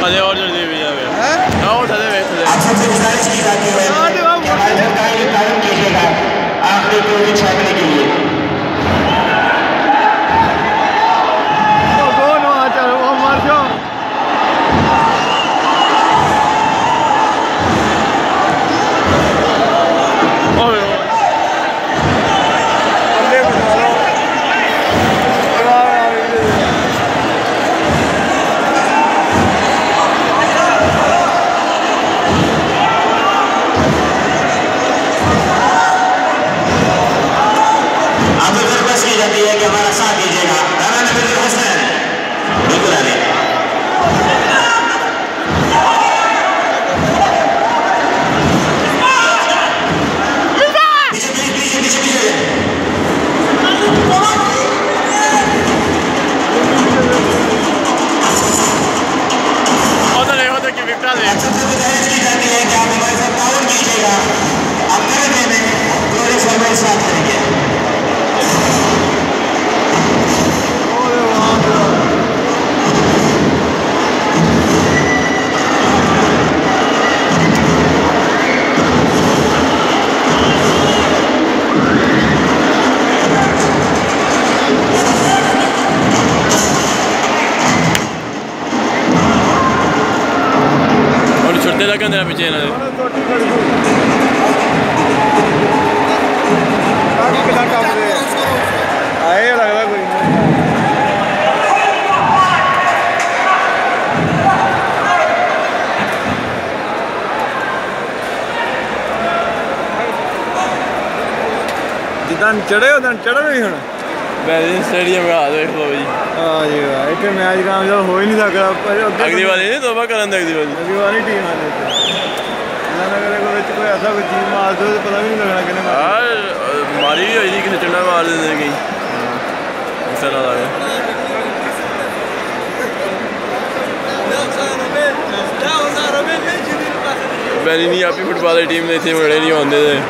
Valeu, Júlio. ਤੇ ਛੁੱਟੇ ਲੱਗਣ ਦੇਣਾ ਪਿੱਛੇ ਇਹਨਾਂ ਦੇ। ਆਏ ਲੱਗਦਾ ਕੋਈ। ਜਿੱਦਾਂ ਚੜੇ ਉਦਾਂ ਚੜ੍ਹਨ ਹੀ ਹੁਣ। ਬੈਲਿੰਗ ਸਟੇਡੀਅਮ ਦਾ ਹਾਲ ਵੇਖ ਲਓ ਜੀ ਆ ਜੀ ਵਾਹ, ਇੱਥੇ ਮੈਚ ਕਾਮਯਾਬ ਹੋ ਹੀ ਨਹੀਂ ਸਕਦਾ ਪਰ ਅੱਗੇ ਅਗਲੀ ਵਾਰੀ ਨਹੀਂ ਤੋਬਾ ਕਰਨ ਦੇ ਅਗਲੀ ਵਾਰੀ। ਅਗਲੀ ਵਾਰੀ ਟੀਮ ਆ ਜਾਏ ਨਾ ਨਗਰ ਦੇ ਵਿੱਚ ਕੋਈ ਐਸਾ ਕੋਈ ਚੀਜ਼ ਮਾਰ ਦਿਓ ਤੇ ਪਤਾ ਵੀ ਨਹੀਂ ਲੱਗਣਾ ਕਿਹਨੇ ਮਾਰੀ ਆ ਮਾਰੀ ਵੀ ਹੋਈ ਕਿਸੇ ਚੰਡਾ ਮਾਰ ਦਿੰਦੇ ਗਈ ਇਸ ਬੈਲੀ ਨਹੀਂ ਆਪੀ ਫੁੱਟਬਾਲ ਦੀ ਟੀਮ ਨੇ ਇੱਥੇ ਮੁੜੇ ਨਹੀਂ ਆਉਂਦੇ ਤੇ।